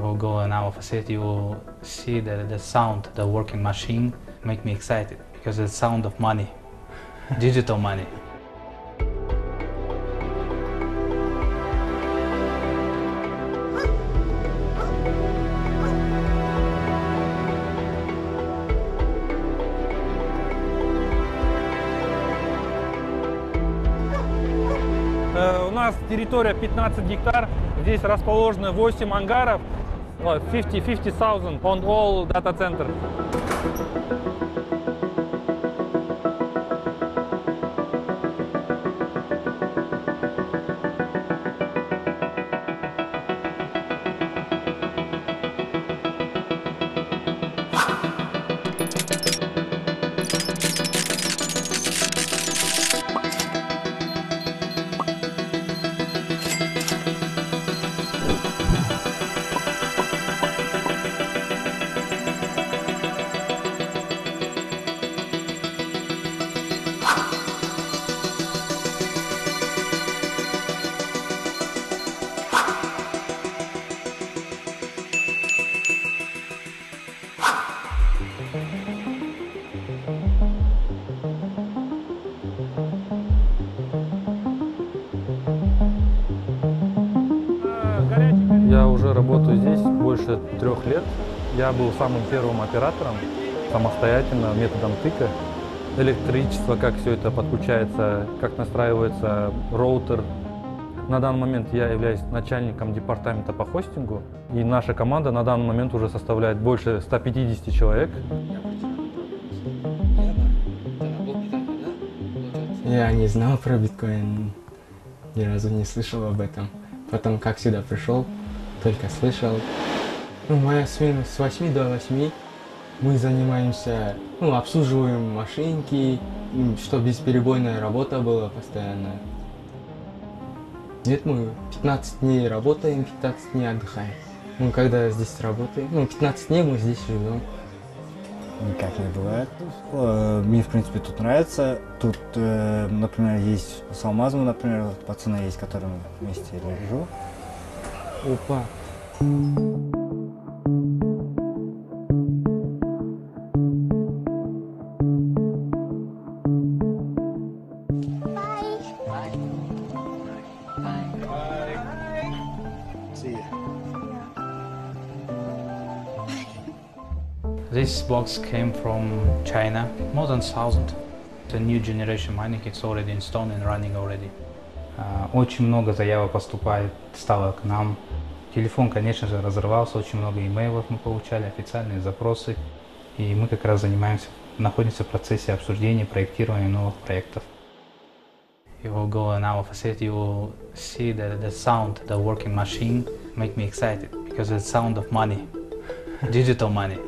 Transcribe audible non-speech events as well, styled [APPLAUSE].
You will go in our facility, you will see the, the sound, the working machine make me excited because it's sound of money, digital money. Э, У нас территория 15 гектар. Здесь расположены 8 ангаров. Э, 50 50,000 on all data center. Я уже работаю здесь больше трех лет. Я был самым первым оператором самостоятельно методом тыка. Электричество, как все это подключается, как настраивается роутер. На данный момент я являюсь начальником департамента по хостингу. И наша команда на данный момент уже составляет больше 150 человек. Я не знал про биткоин, ни разу не слышал об этом. Потом, как сюда пришел, только слышал. Ну, моя смена с 8 до 8. Мы занимаемся, ну, обслуживаем машинки, м, что бесперебойная работа была постоянно. Нет, мы 15 дней работаем, 15 дней отдыхаем. Мы когда здесь работаем, ну, 15 дней мы здесь живем. Никак не бывает. Э, Мне, в принципе, тут нравится. Тут, э, например, есть с Алмазом, например, пацаны есть, с которыми вместе лежу. Опа. This box came from China, more than 1000. The new generation mining, it's already in stone and running already. А, Очень много заявок поступает, стало к нам. Телефон, конечно же, разрывался, очень много имейлов мы получали, официальные запросы. И мы как раз занимаемся, находимся в процессе обсуждения, проектирования новых проектов. You will go in our facility, you will see the, the sound, the working machine make me excited because it's sound of money, [LAUGHS] digital money.